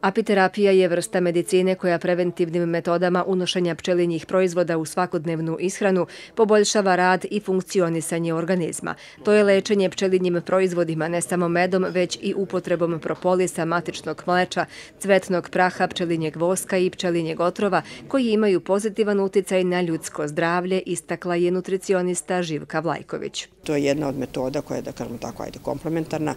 Apiterapija je vrsta medicine koja preventivnim metodama unošenja pčelinjih proizvoda u svakodnevnu ishranu poboljšava rad i funkcionisanje organizma. To je lečenje pčelinjim proizvodima ne samo medom, već i upotrebom propolisa, matičnog mleča, cvetnog praha, pčelinjeg voska i pčelinjeg otrova koji imaju pozitivan uticaj na ljudsko zdravlje, istakla je nutricionista Živka Vlajković. To je jedna od metoda koja je, da kažemo tako, ajde, komplementarna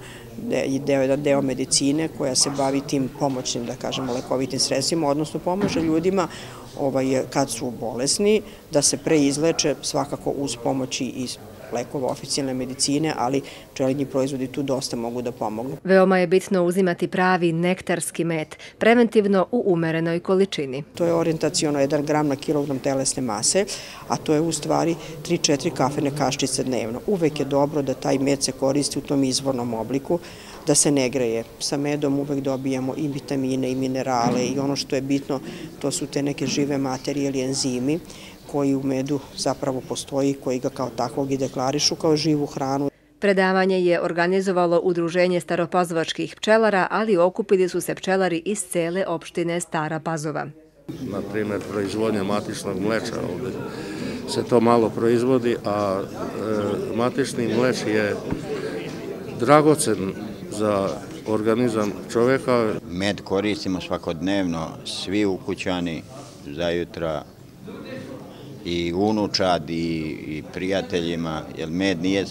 deo, deo medicine koja se bavi tim pomoćnim, da kažemo, lekovitim sredstvima, odnosno pomaže ljudima ovaj, kad su bolesni da se preizleče svakako uz pomoći i lekova oficijalne medicine, ali pčelinji proizvodi tu dosta mogu da pomogu. Veoma je bitno uzimati pravi nektarski met, preventivno u umerenoj količini. To je orijentacijono 1 gram na kilogram telesne mase, a to je u stvari 3-4 kafene kaščice dnevno. Uvek je dobro da taj med se koristi u tom izvornom obliku, da se ne greje. Sa medom uvek dobijamo i vitamine i minerale i ono što je bitno, to su te neke žive materije ili enzimi koji u medu zapravo postoji, koji ga kao takvog i deklarišu kao živu hranu. Predavanje je organizovalo Udruženje staropazovačkih pčelara, ali okupili su se pčelari iz cele opštine Stara Pazova. Na primjer, proizvodnja matičnog mleča ovdje se to malo proizvodi, a e, matični mleć je dragocen za organizam čovjeka. Med koristimo svakodnevno, svi ukućani zajutra i unučad i prijateljima, jer med nije e,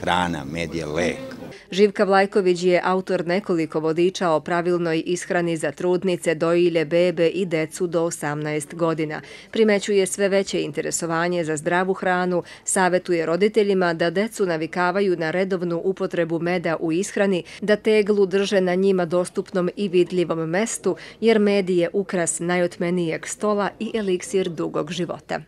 hrana, med je lek. Živka Vlajković je autor nekoliko vodiča o pravilnoj ishrani za trudnice, dojilje, bebe i decu do 18 godina. Primećuje sve veće interesovanje za zdravu hranu, savjetuje roditeljima da decu navikavaju na redovnu upotrebu meda u ishrani, da teglu drže na njima dostupnom i vidljivom mestu, jer med je ukras najotmenijeg stola i eliksir dugog života.